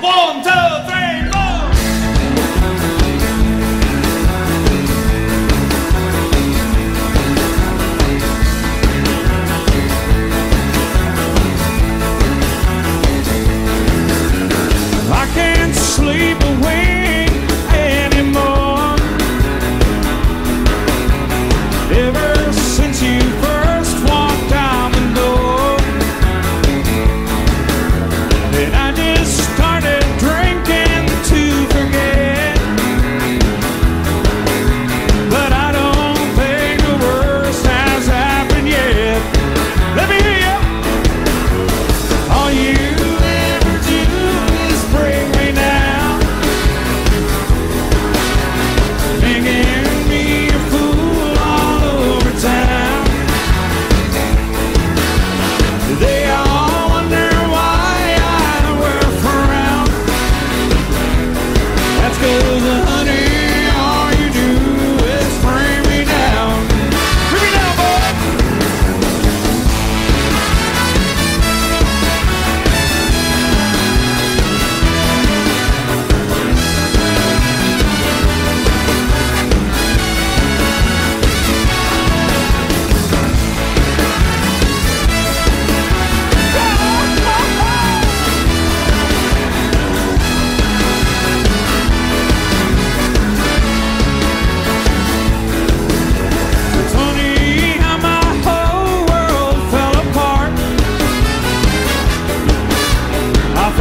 One, two, three.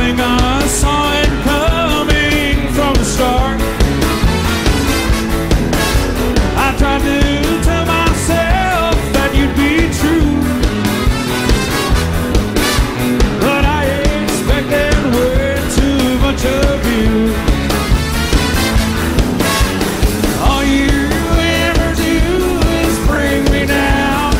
I saw it coming from the start. I tried to tell myself that you'd be true, but I expected way too much of you. All you ever do is bring me down.